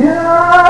Yeah!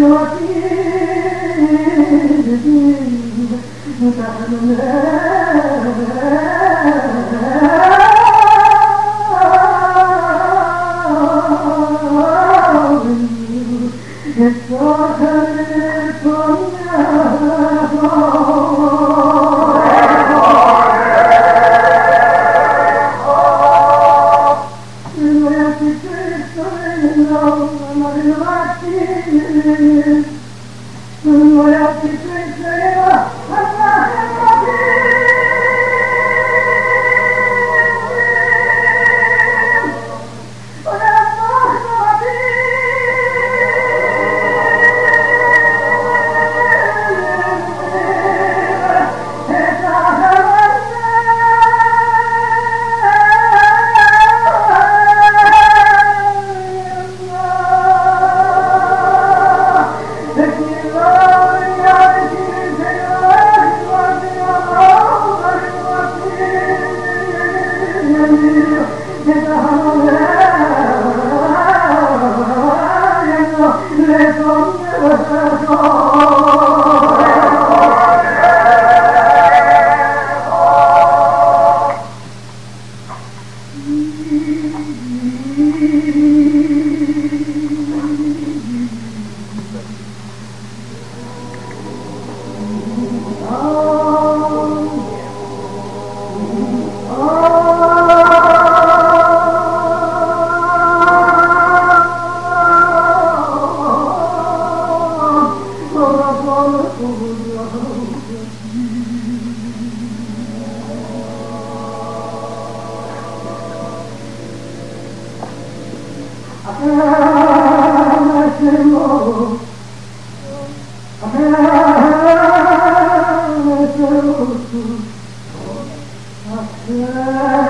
Thank you. What else is good? 长夜啊，我不能不想起。啊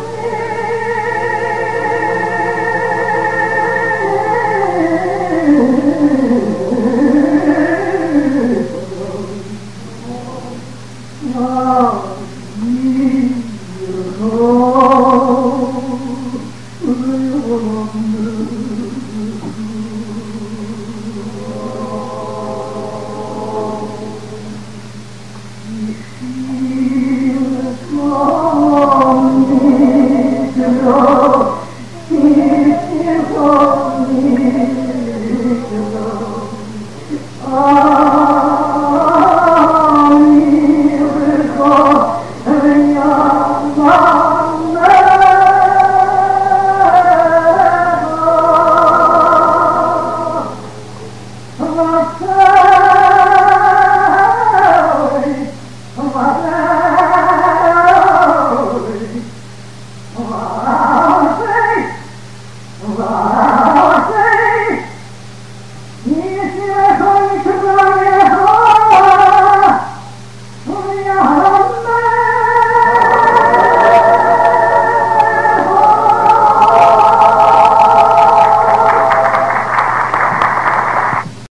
Allah